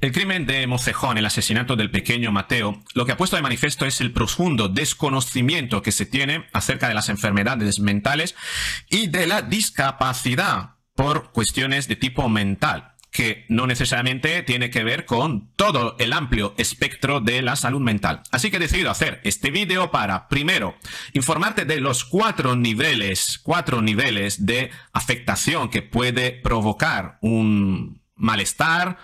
El crimen de Mocejón, el asesinato del pequeño Mateo, lo que ha puesto de manifiesto es el profundo desconocimiento que se tiene acerca de las enfermedades mentales y de la discapacidad por cuestiones de tipo mental que no necesariamente tiene que ver con todo el amplio espectro de la salud mental. Así que he decidido hacer este vídeo para, primero, informarte de los cuatro niveles, cuatro niveles de afectación que puede provocar un malestar,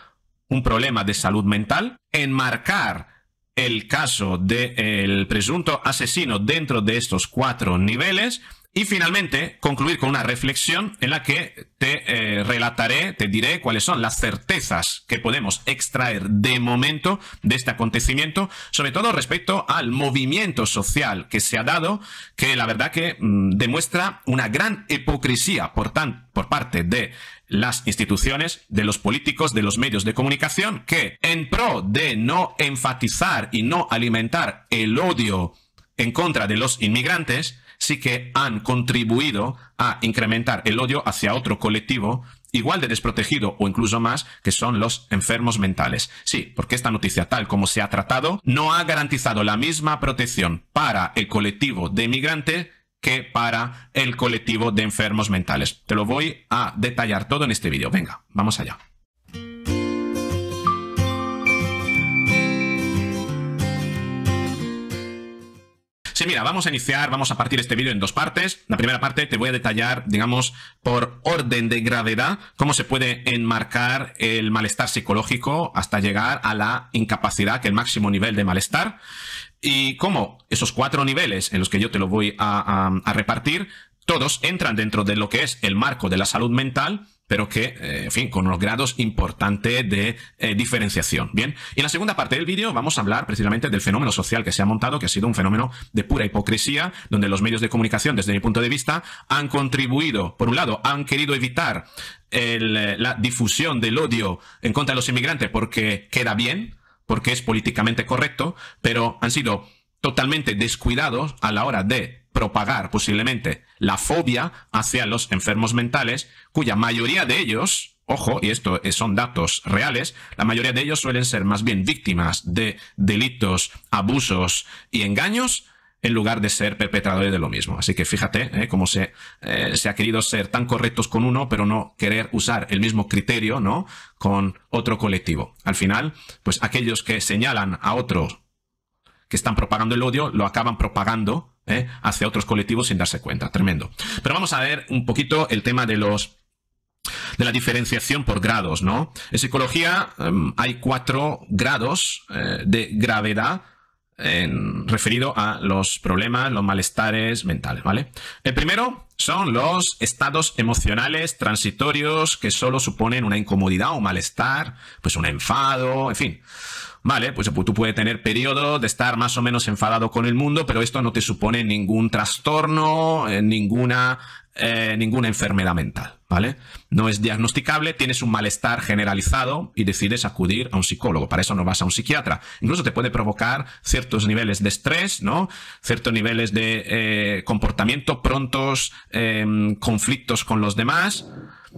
un problema de salud mental, enmarcar el caso del presunto asesino dentro de estos cuatro niveles y finalmente, concluir con una reflexión en la que te eh, relataré, te diré cuáles son las certezas que podemos extraer de momento de este acontecimiento, sobre todo respecto al movimiento social que se ha dado, que la verdad que mm, demuestra una gran hipocresía por, tan, por parte de las instituciones, de los políticos, de los medios de comunicación, que en pro de no enfatizar y no alimentar el odio en contra de los inmigrantes, sí que han contribuido a incrementar el odio hacia otro colectivo igual de desprotegido o incluso más, que son los enfermos mentales. Sí, porque esta noticia, tal como se ha tratado, no ha garantizado la misma protección para el colectivo de inmigrantes que para el colectivo de enfermos mentales. Te lo voy a detallar todo en este vídeo. Venga, vamos allá. Sí, mira, vamos a iniciar, vamos a partir este vídeo en dos partes. La primera parte te voy a detallar, digamos, por orden de gravedad, cómo se puede enmarcar el malestar psicológico hasta llegar a la incapacidad, que es el máximo nivel de malestar, y cómo esos cuatro niveles en los que yo te lo voy a, a repartir, todos entran dentro de lo que es el marco de la salud mental, pero que, eh, en fin, con unos grados importantes de eh, diferenciación. Bien, y en la segunda parte del vídeo vamos a hablar precisamente del fenómeno social que se ha montado, que ha sido un fenómeno de pura hipocresía, donde los medios de comunicación, desde mi punto de vista, han contribuido, por un lado, han querido evitar eh, la difusión del odio en contra de los inmigrantes porque queda bien, porque es políticamente correcto, pero han sido totalmente descuidados a la hora de propagar posiblemente la fobia hacia los enfermos mentales, cuya mayoría de ellos, ojo, y esto son datos reales, la mayoría de ellos suelen ser más bien víctimas de delitos, abusos y engaños, en lugar de ser perpetradores de lo mismo. Así que fíjate eh, cómo se, eh, se ha querido ser tan correctos con uno, pero no querer usar el mismo criterio, ¿no? Con otro colectivo. Al final, pues aquellos que señalan a otros que están propagando el odio, lo acaban propagando ¿eh? hacia otros colectivos sin darse cuenta. Tremendo. Pero vamos a ver un poquito el tema de los de la diferenciación por grados, ¿no? En psicología em, hay cuatro grados de gravedad en, referido a los problemas, los malestares mentales, ¿vale? El primero son los estados emocionales transitorios que solo suponen una incomodidad o malestar, pues un enfado, en fin. Vale, pues, tú puedes tener periodo de estar más o menos enfadado con el mundo, pero esto no te supone ningún trastorno, eh, ninguna, eh, ninguna enfermedad mental, ¿vale? No es diagnosticable, tienes un malestar generalizado y decides acudir a un psicólogo. Para eso no vas a un psiquiatra. Incluso te puede provocar ciertos niveles de estrés, ¿no? Ciertos niveles de eh, comportamiento prontos, em, conflictos con los demás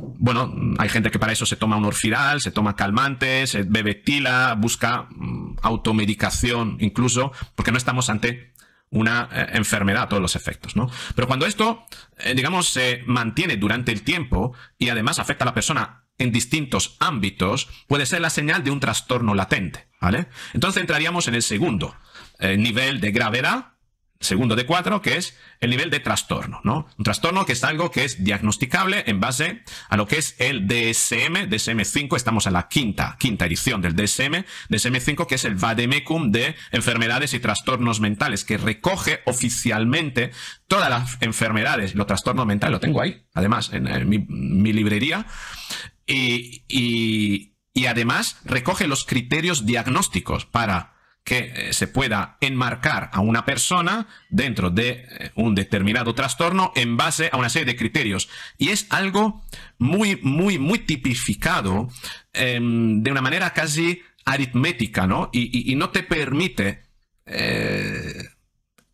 bueno, hay gente que para eso se toma un orfidal, se toma calmantes, se bebe tila, busca mm, automedicación incluso, porque no estamos ante una eh, enfermedad a todos los efectos, ¿no? Pero cuando esto, eh, digamos, se mantiene durante el tiempo y además afecta a la persona en distintos ámbitos, puede ser la señal de un trastorno latente, ¿vale? Entonces entraríamos en el segundo eh, nivel de gravedad, segundo de cuatro, que es el nivel de trastorno, ¿no? Un trastorno que es algo que es diagnosticable en base a lo que es el DSM, DSM-5, estamos en la quinta, quinta edición del DSM, DSM-5, que es el Vademecum de enfermedades y trastornos mentales, que recoge oficialmente todas las enfermedades, los trastornos mentales, lo tengo ahí, además, en, mi, librería, y, y además recoge los criterios diagnósticos para que eh, se pueda enmarcar a una persona dentro de eh, un determinado trastorno en base a una serie de criterios. Y es algo muy, muy, muy tipificado em, de una manera casi aritmética, ¿no? Y, no te permite eh,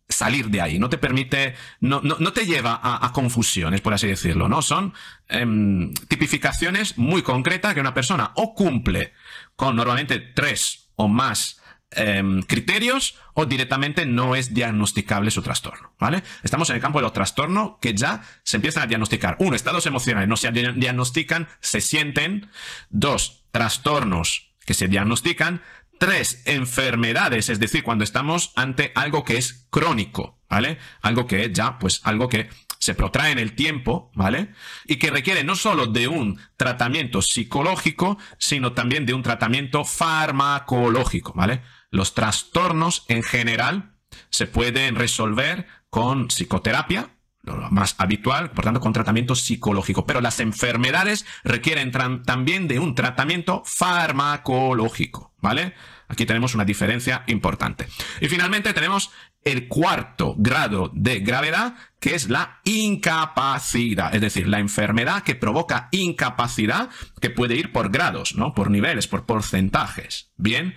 salir de ahí, no te permite, no, no, te lleva a, confusiones, por así decirlo, ¿no? Son em, tipificaciones muy concretas que una persona o cumple con normalmente tres o más em, criterios o directamente no es diagnosticable su trastorno, ¿vale? Estamos en el campo de los trastornos que ya se empiezan a diagnosticar. Uno, estados emocionales no se diagnostican, se sienten. Dos, trastornos que se diagnostican. Tres, enfermedades, es decir, cuando estamos ante algo que es crónico, ¿vale? Algo que ya, pues algo que se protrae en el tiempo, ¿vale? Y que requiere no solo de un tratamiento psicológico, sino también de un tratamiento farmacológico, ¿vale? Los trastornos en general se pueden resolver con psicoterapia, lo más habitual, por tanto, con tratamiento psicológico. Pero las enfermedades requieren también de un tratamiento farmacológico, ¿vale? Aquí tenemos una diferencia importante. Y finalmente tenemos el cuarto grado de gravedad, que es la incapacidad, es decir, la enfermedad que provoca incapacidad, que puede ir por grados, ¿no? Por niveles, por porcentajes. Bien,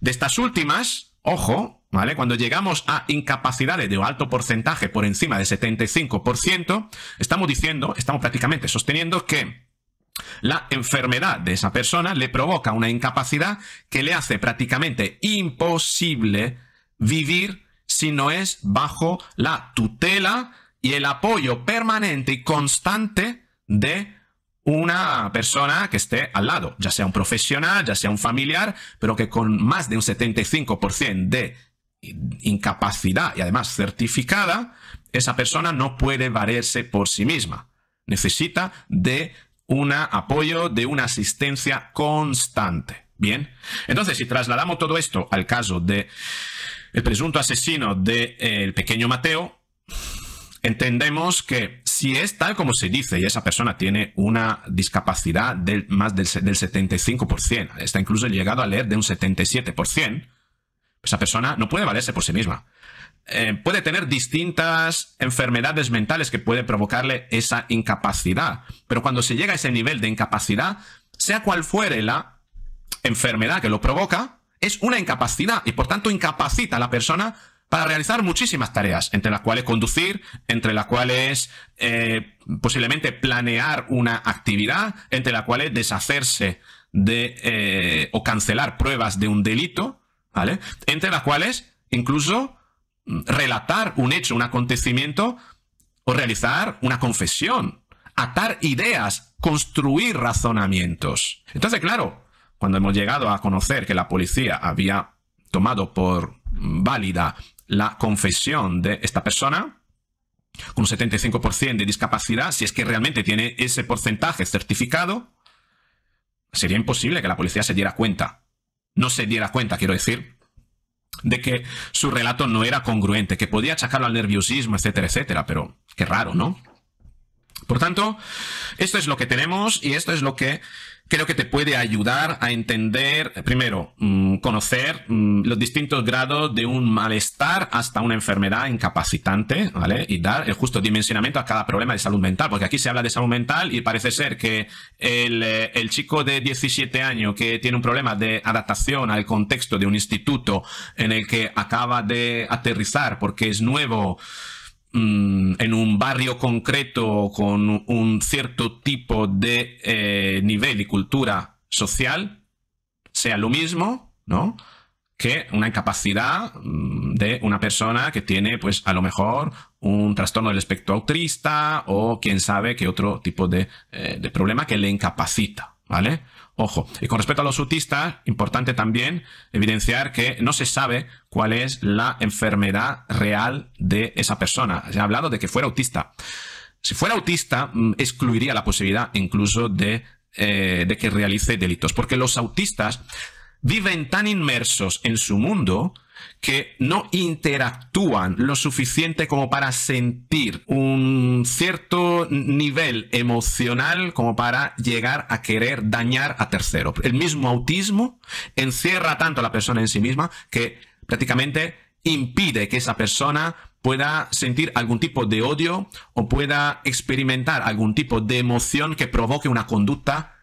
de estas últimas, ojo, ¿vale? Cuando llegamos a incapacidades de alto porcentaje por encima del 75%, estamos diciendo, estamos prácticamente sosteniendo que la enfermedad de esa persona le provoca una incapacidad que le hace prácticamente imposible vivir si no es bajo la tutela y el apoyo permanente y constante de una persona que esté al lado, ya sea un profesional, ya sea un familiar, pero que con más de un 75% de incapacidad y además certificada, esa persona no puede valerse por sí misma. Necesita de un apoyo, de una asistencia constante. Bien, entonces si trasladamos todo esto al caso de el presunto asesino del de, pequeño Mateo, entendemos que si es tal como se dice y esa persona tiene una discapacidad del más del, del 75%, está incluso llegado a leer de un 77%, esa persona no puede valerse por sí misma. Eh, puede tener distintas enfermedades mentales que pueden provocarle esa incapacidad, pero cuando se llega a ese nivel de incapacidad, sea cual fuere la enfermedad que lo provoca, es una incapacidad y por tanto incapacita a la persona para realizar muchísimas tareas, entre las cuales conducir, entre las cuales eh, posiblemente planear una actividad, entre las cuales deshacerse de eh, o cancelar pruebas de un delito, ¿vale? Entre las cuales incluso mm, relatar un hecho, un acontecimiento o realizar una confesión, atar ideas, construir razonamientos. Entonces, claro, cuando hemos llegado a conocer que la policía había tomado por válida la confesión de esta persona, con un 75% de discapacidad, si es que realmente tiene ese porcentaje certificado, sería imposible que la policía se diera cuenta. No se diera cuenta, quiero decir, de que su relato no era congruente, que podía achacarlo al nerviosismo, etcétera, etcétera, pero qué raro, ¿no? Por tanto, esto es lo que tenemos y esto es lo que creo que te puede ayudar a entender, primero, mm, conocer mm, los distintos grados de un malestar hasta una enfermedad incapacitante, ¿vale? Y dar el justo dimensionamiento a cada problema de salud mental, porque aquí se habla de salud mental y parece ser que el, eh, el chico de 17 años que tiene un problema de adaptación al contexto de un instituto en el que acaba de aterrizar porque es nuevo, Mm, en un barrio concreto con un cierto tipo de eh, nivel y cultura social sea lo mismo, ¿no? Que una incapacidad mm, de una persona que tiene, pues, a lo mejor un trastorno del espectro autista o quién sabe qué otro tipo de, eh, de problema que le incapacita, ¿vale? Ojo, y con respecto a los autistas, importante también evidenciar que no se sabe cuál es la enfermedad real de esa persona. Se ha hablado de que fuera autista. Si fuera autista, mm, excluiría la posibilidad incluso de, eh, de que realice delitos, porque los autistas viven tan inmersos en su mundo que no interactúan lo suficiente como para sentir un cierto nivel emocional como para llegar a querer dañar a tercero. El mismo autismo encierra tanto a la persona en sí misma que prácticamente impide que esa persona pueda sentir algún tipo de odio o pueda experimentar algún tipo de emoción que provoque una conducta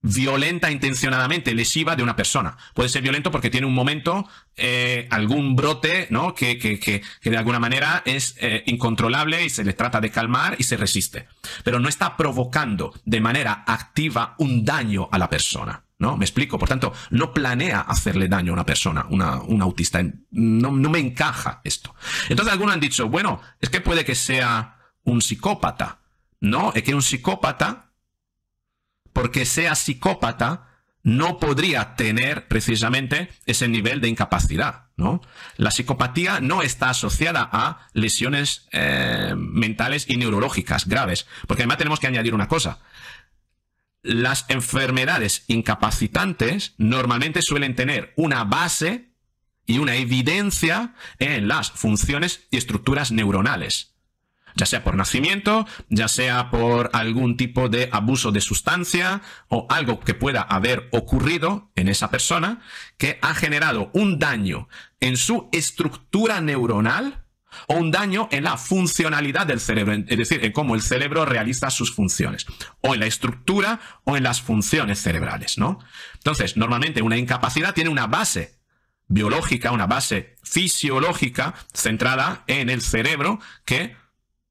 violenta intencionadamente, lesiva de una persona. Puede ser violento porque tiene un momento, eh, algún brote, ¿no? Que, que, que, de alguna manera es eh, incontrolable y se le trata de calmar y se resiste. Pero no está provocando de manera activa un daño a la persona. ¿no? Me explico. Por tanto, no planea hacerle daño a una persona, una, un autista. No, no me encaja esto. Entonces algunos han dicho, bueno, es que puede que sea un psicópata. No, es que un psicópata, porque sea psicópata, no podría tener precisamente ese nivel de incapacidad. ¿no? La psicopatía no está asociada a lesiones eh, mentales y neurológicas graves, porque además tenemos que añadir una cosa las enfermedades incapacitantes normalmente suelen tener una base y una evidencia en las funciones y estructuras neuronales. Ya sea por nacimiento, ya sea por algún tipo de abuso de sustancia o algo que pueda haber ocurrido en esa persona que ha generado un daño en su estructura neuronal o un daño en la funcionalidad del cerebro, es decir, en cómo el cerebro realiza sus funciones, o en la estructura o en las funciones cerebrales, ¿no? Entonces, normalmente una incapacidad tiene una base biológica, una base fisiológica centrada en el cerebro que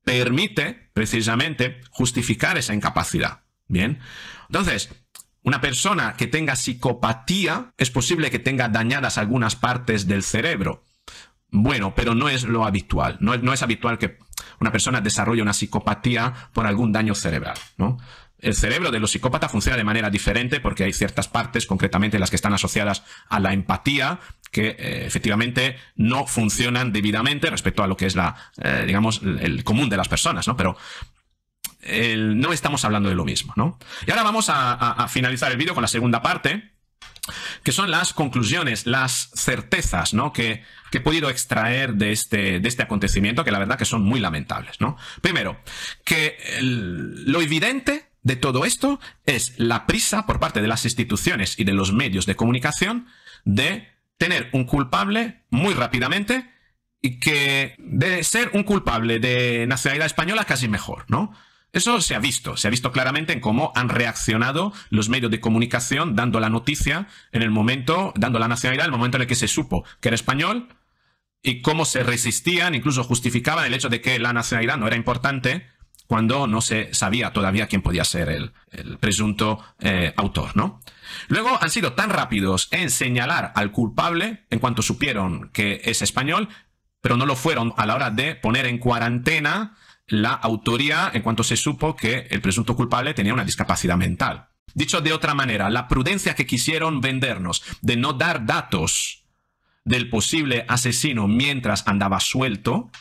permite precisamente justificar esa incapacidad. Bien. Entonces, una persona que tenga psicopatía es posible que tenga dañadas algunas partes del cerebro bueno, pero no es lo habitual. No, es habitual que una persona desarrolle una psicopatía por algún daño cerebral, ¿no? El cerebro de los psicópatas funciona de manera diferente porque hay ciertas partes, concretamente las que están asociadas a la empatía, que eh, efectivamente no funcionan debidamente respecto a lo que es la, eh, digamos, el, común de las personas, ¿no? Pero no estamos hablando de lo mismo, ¿no? Y ahora vamos a finalizar el vídeo con la segunda parte, que son las conclusiones, las certezas ¿no? que, he podido extraer de este, de este acontecimiento, que la verdad que son muy lamentables. ¿no? Primero, que lo evidente de todo esto es la prisa por parte de las instituciones y de los medios de comunicación de tener un culpable muy rápidamente y que de ser un culpable de nacionalidad española casi mejor, ¿no? Eso se ha visto, se ha visto claramente en cómo han reaccionado los medios de comunicación dando la noticia en el momento, dando la nacionalidad en el momento en el que se supo que era español y cómo se resistían, incluso justificaban el hecho de que la nacionalidad no era importante cuando no se sabía todavía quién podía ser el, presunto eh, autor, ¿no? Luego han sido tan rápidos en señalar al culpable en cuanto supieron que es español, pero no lo fueron a la hora de poner en cuarentena la autoría en cuanto se supo que el presunto culpable tenía una discapacidad mental. Dicho de otra manera, la prudencia que quisieron vendernos de no dar datos del posible asesino mientras andaba suelto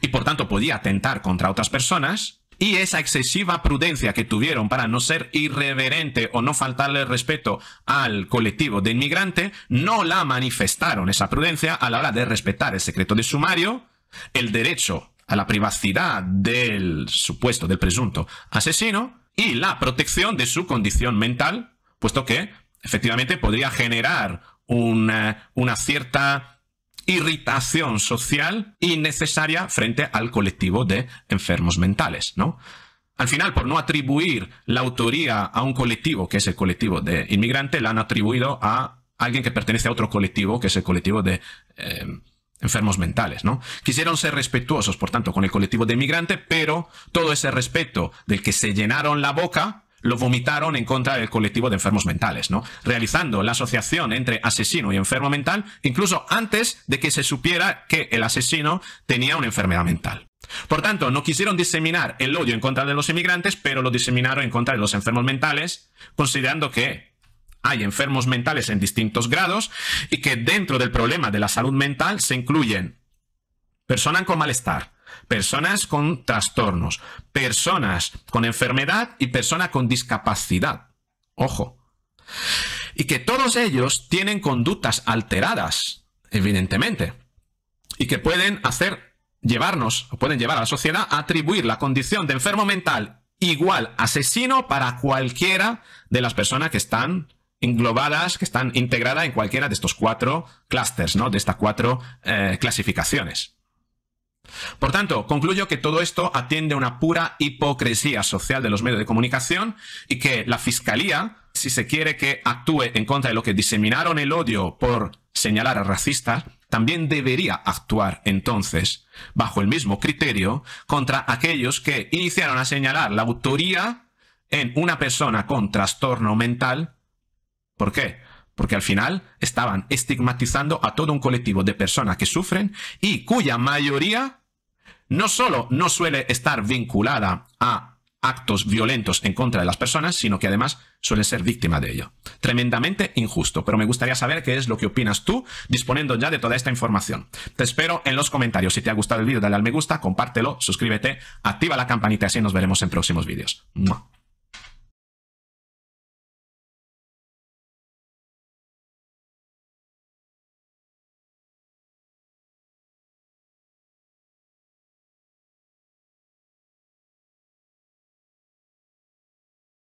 y por tanto podía atentar contra otras personas, y esa excesiva prudencia que tuvieron para no ser irreverente o no faltarle respeto al colectivo de inmigrante, no la manifestaron esa prudencia a la hora de respetar el secreto de sumario, el derecho a la privacidad del supuesto, del presunto asesino y la protección de su condición mental, puesto que efectivamente podría generar una, una cierta irritación social innecesaria frente al colectivo de enfermos mentales, ¿no? Al final, por no atribuir la autoría a un colectivo, que es el colectivo de inmigrante, la han atribuido a alguien que pertenece a otro colectivo, que es el colectivo de eh, enfermos mentales, ¿no? Quisieron ser respetuosos, por tanto, con el colectivo de inmigrante, pero todo ese respeto del que se llenaron la boca lo vomitaron en contra del colectivo de enfermos mentales, ¿no? Realizando la asociación entre asesino y enfermo mental, incluso antes de que se supiera que el asesino tenía una enfermedad mental. Por tanto, no quisieron diseminar el odio en contra de los inmigrantes, pero lo diseminaron en contra de los enfermos mentales, considerando que hay enfermos mentales en distintos grados y que dentro del problema de la salud mental se incluyen personas con malestar, personas con trastornos, personas con enfermedad y personas con discapacidad. Ojo. Y que todos ellos tienen conductas alteradas, evidentemente, y que pueden hacer llevarnos, o pueden llevar a la sociedad a atribuir la condición de enfermo mental igual asesino para cualquiera de las personas que están englobadas, que están integradas en cualquiera de estos cuatro clusters, ¿no? De estas cuatro eh, clasificaciones. Por tanto, concluyo que todo esto atiende a una pura hipocresía social de los medios de comunicación y que la Fiscalía, si se quiere que actúe en contra de lo que diseminaron el odio por señalar a racistas, también debería actuar entonces, bajo el mismo criterio, contra aquellos que iniciaron a señalar la autoría en una persona con trastorno mental ¿Por qué? Porque al final estaban estigmatizando a todo un colectivo de personas que sufren y cuya mayoría no solo no suele estar vinculada a actos violentos en contra de las personas, sino que además suele ser víctima de ello. Tremendamente injusto, pero me gustaría saber qué es lo que opinas tú disponiendo ya de toda esta información. Te espero en los comentarios. Si te ha gustado el vídeo, dale al me gusta, compártelo, suscríbete, activa la campanita y así nos veremos en próximos vídeos.